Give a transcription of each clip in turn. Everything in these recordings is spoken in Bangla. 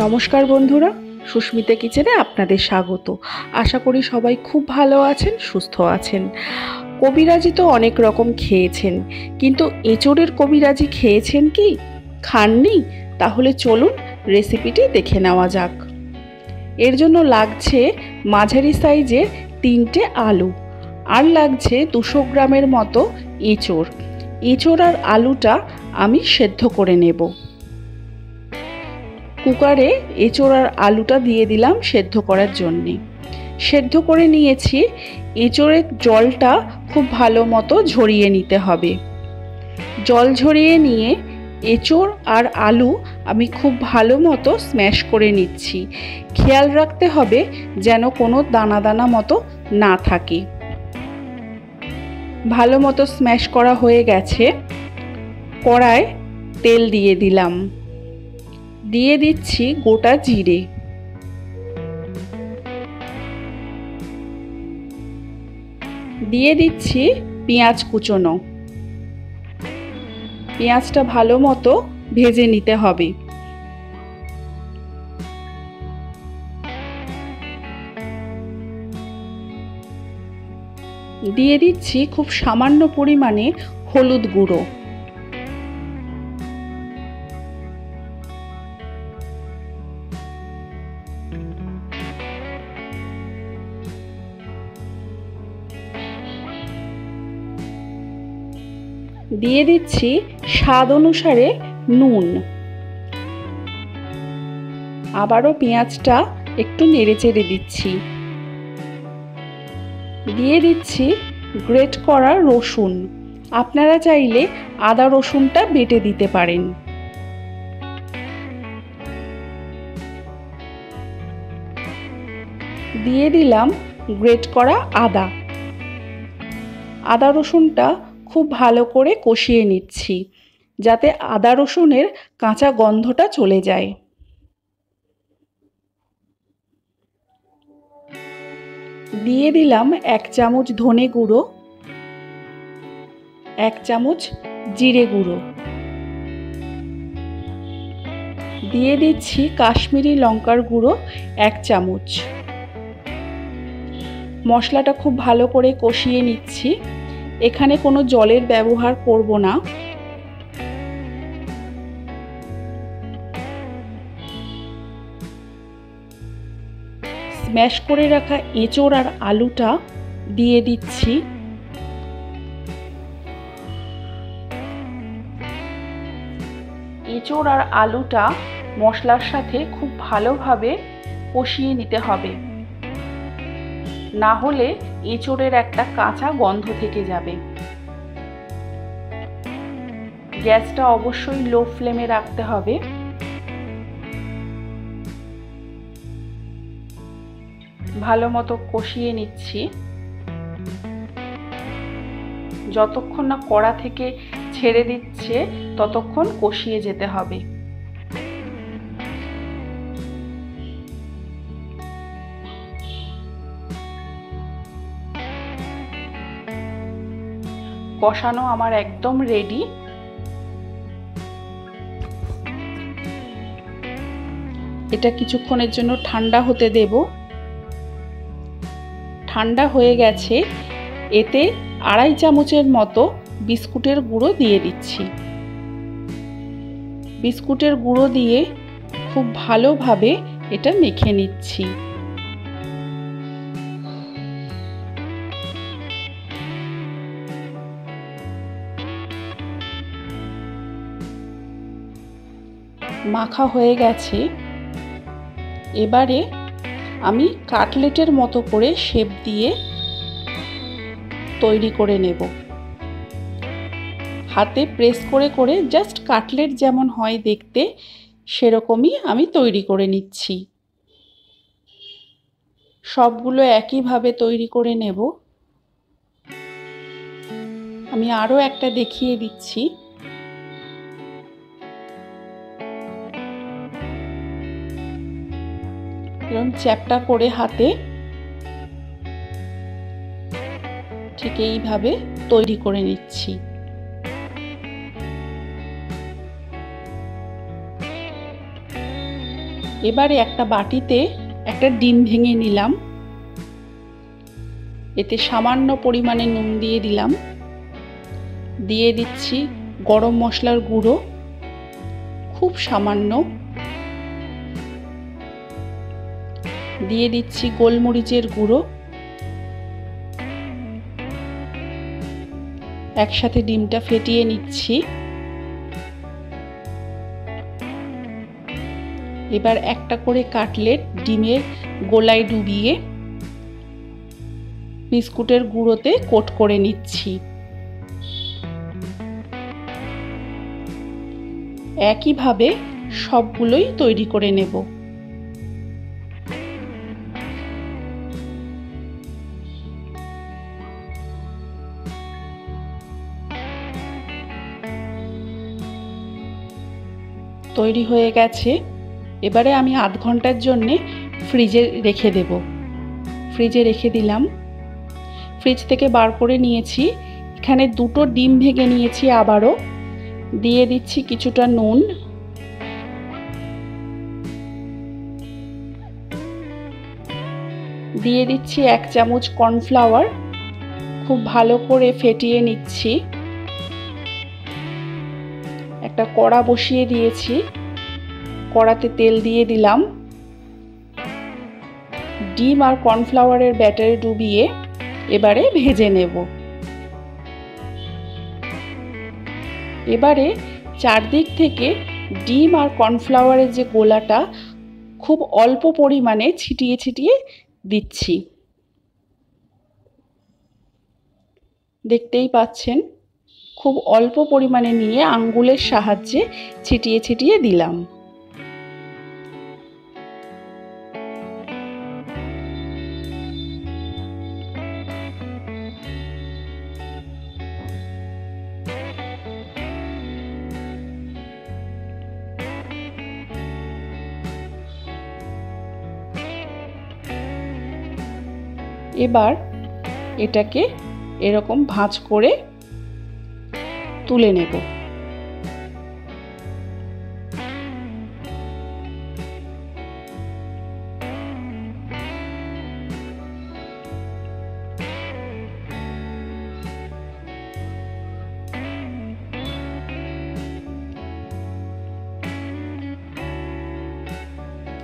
নমস্কার বন্ধুরা, সুস্মিতা কিচেনে আপনাদের স্বাগত। আশা করি সবাই খুব ভালো আছেন, সুস্থ আছেন। কবিরাজি তো অনেক রকম খেয়েছেন, কিন্তু এঁচড়ের কবিরাজি খেয়েছেন কি? খাননি? তাহলে চলুন রেসিপিটি দেখে নেওয়া যাক। এর জন্য লাগছে মাঝারি সাইজের তিনটে আলু, আর লাগছে দুশো গ্রামের মতো এঁচড়। এঁচড় আর আলুটা আমি সেদ্ধ করে নেব। কুকারে এঁচড় আর আলুটা দিয়ে দিলাম সেদ্ধ করার জন্যে। সেদ্ধ করে নিয়েছি, এঁচোড়ের জলটা খুব ভালো মতো ঝরিয়ে নিতে হবে। জল ঝরিয়ে নিয়ে এঁচোড় আর আলু আমি খুব ভালো মতো স্ম্যাশ করে নিচ্ছি। খেয়াল রাখতে হবে যেন কোনো দানা দানা মতো না থাকে। ভালো মতো স্ম্যাশ করা হয়ে গেছে। কড়ায় তেল দিয়ে দিলাম। দিয়ে দিচ্ছি গোটা জিরে। দিয়ে দিচ্ছি পেঁয়াজ কুচোনো। পেঁয়াজটা ভালো মতো ভেজে নিতে হবে। দিয়ে দিচ্ছি খুব সামান্য পরিমাণে হলুদ গুঁড়ো। দিয়ে দিচ্ছি স্বাদ অনুসারে নুন। আবারও পেঁয়াজটা একটু নেড়ে চেড়ে দিচ্ছি। দিয়ে দিচ্ছি গ্রেট করা রসুন। আপনারা চাইলে আদা রসুনটা বেটে দিতে পারেন। দিয়ে দিলাম গ্রেট করা আদা। আদা রসুনটা খুব ভালো করে কষিয়ে নিচ্ছি, যাতে আদা রসুনের কাঁচা গন্ধটা চলে যায়। দিয়ে দিলাম এক চামচ ধনে গুঁড়ো, এক চামচ জিরে গুঁড়ো। দিয়ে দিচ্ছি কাশ্মীরি লঙ্কার গুঁড়ো এক চামচ। মশলাটা খুব ভালো করে কষিয়ে নিচ্ছি। এখানে কোনো জলের ব্যবহার করব না। স্ম্যাশ করে রাখা এঁচড় আর আলুটা দিয়ে দিচ্ছি। এঁচড় আর আলুটা মশলার সাথে খুব ভালোভাবে কষিয়ে নিতে হবে। না হলে এঁচড়ের একটা কাঁচা গন্ধ থেকে যাবে। গ্যাসটা অবশ্যই লো ফ্লেমে রাখতে হবে। ভালো মতো কষিয়ে নিচ্ছি। যতক্ষণ না কড়া থেকে ছেড়ে দিচ্ছে, ততক্ষণ কষিয়ে যেতে হবে। কষানো আমার একদম রেডি এটা কিছুক্ষণের জন্য ঠান্ডা হতে দেব। ঠান্ডা হয়ে গেছে। এতে আড়াই চামচের মতো বিস্কুটের গুঁড়ো দিয়ে দিচ্ছি। বিস্কুটের গুঁড়ো দিয়ে খুব ভালোভাবে এটা মেখে নিচ্ছি। মাখা হয়ে গেছে। এবারে আমি কাটলেটের মতো করে শেপ দিয়ে তৈরি করে নেব। হাতে প্রেস করে করে জাস্ট কাটলেট যেমন হয় দেখতে, সেরকমই আমি তৈরি করে নিচ্ছি। সবগুলো একইভাবে তৈরি করে নেব। আমি আরও একটা দেখিয়ে দিচ্ছি। এরকম চ্যাপটা করে হাতে। ঠিক এইভাবে তৈরি করে নিচ্ছি। এবারে একটা বাটিতে একটা ডিম ভেঙে নিলাম। এতে সামান্য পরিমাণে নুন দিয়ে দিলাম। দিয়ে দিচ্ছি গরম মশলার গুঁড়ো। খুব সামান্য দিয়ে দিচ্ছি গোলমরিচের গুঁড়ো। একসাথে ডিমটা ফেটিয়ে নিচ্ছি। এবার একটা করে কাটলেট ডিমের গোলায় ডুবিয়ে বিস্কুটের গুঁড়োতে কোট করে নিচ্ছি। একইভাবে সবগুলোই তৈরি করে নেব। তৈরি হয়ে গেছে, এবারে আমি আধ ঘণ্টার জন্যে ফ্রিজে রেখে দেব। ফ্রিজে রেখে দিলাম। ফ্রিজ থেকে বার করে নিয়েছি। এখানে দুটো ডিম ভেঙে নিয়েছি আবারও। দিয়ে দিচ্ছি কিছুটা নুন। দিয়ে দিচ্ছি এক চামচ কর্নফ্লাওয়ার। খুব ভালো করে ফেটিয়ে নিচ্ছি। একটা কড়া বসিয়ে দিয়েছি। কড়াতে তেল দিয়ে দিলাম। ডিম আর কর্নফ্লাওয়ারের ব্যাটারে ডুবিয়ে এবারে ভেজে নেব। এবারে চারদিক থেকে ডিম আর কর্নফ্লাওয়ারের যে গোলাটা খুব অল্প পরিমাণে ছিটিয়ে ছিটিয়ে দিচ্ছি। দেখতেই পাচ্ছেন খুব অল্প পরিমাণে নিয়ে আঙ্গুলের সাহায্যে ছিটিয়ে ছিটিয়ে দিলাম। এবার এটাকে এরকম ভাঁজ করে তুলে নেব।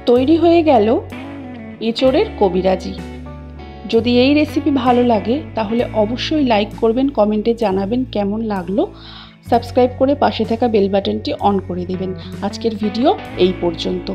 তৈরি হয়ে গেল এঁচড়ের কবিরাজি। যদি এই রেসিপি ভালো লাগে, তাহলে অবশ্যই লাইক করবেন কমেন্টে জানাবেন কেমন লাগল। সাবস্ক্রাইব করে পাশে থাকা বেল বাটনটি অন করে দেবেন। আজকের ভিডিও এই পর্যন্ত।